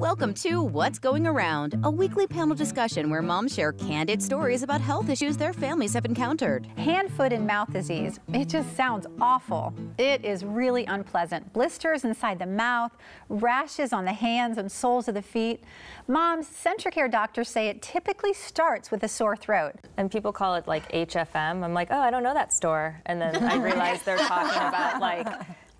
Welcome to What's Going Around, a weekly panel discussion where moms share candid stories about health issues their families have encountered. Hand, foot, and mouth disease. It just sounds awful. It is really unpleasant. Blisters inside the mouth, rashes on the hands and soles of the feet. Moms, Centra Care doctors say it typically starts with a sore throat. And people call it like HFM. I'm like, oh, I don't know that store. And then I realize they're talking about like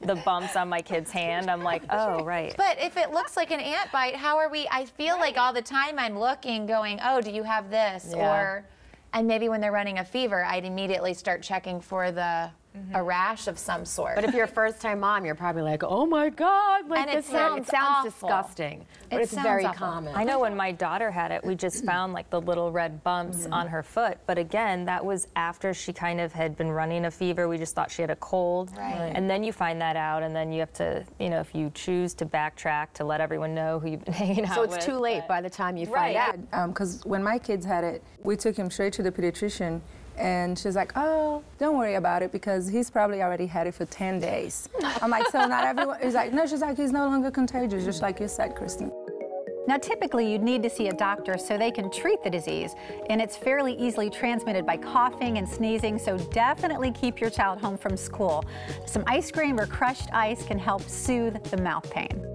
the bumps on my kid's hand. I'm like, oh, right. But if it looks like an ant bite, how are we? I feel like all the time I'm looking, going, oh, do you have this? Yeah. Or, and maybe when they're running a fever, I'd immediately start checking for the a rash of some sort. But if you're a first time mom, you're probably like, oh my God, like And it this sounds it sounds awful. disgusting. But It it's sounds very awful. common. I know when my daughter had it, we just mm. found like the little red bumps mm-hmm. on her foot. But again, that was after she kind of had been running a fever. We just thought she had a cold. Right. And then you find that out, and then you have to, you know, if you choose to backtrack to let everyone know who you've been hanging out with. So with. it's too late but- by the time you Right. find out. Um, because when my kids had it, we took him straight to the pediatrician, and she's like, "Oh, don't worry about it because he's probably already had it for 10 days." I'm like, "So not everyone?" He's like, "No." She's like, "He's no longer contagious, just like you said, Kristen." Now, typically, you'd need to see a doctor so they can treat the disease, and it's fairly easily transmitted by coughing and sneezing, so definitely keep your child home from school. Some ice cream or crushed ice can help soothe the mouth pain.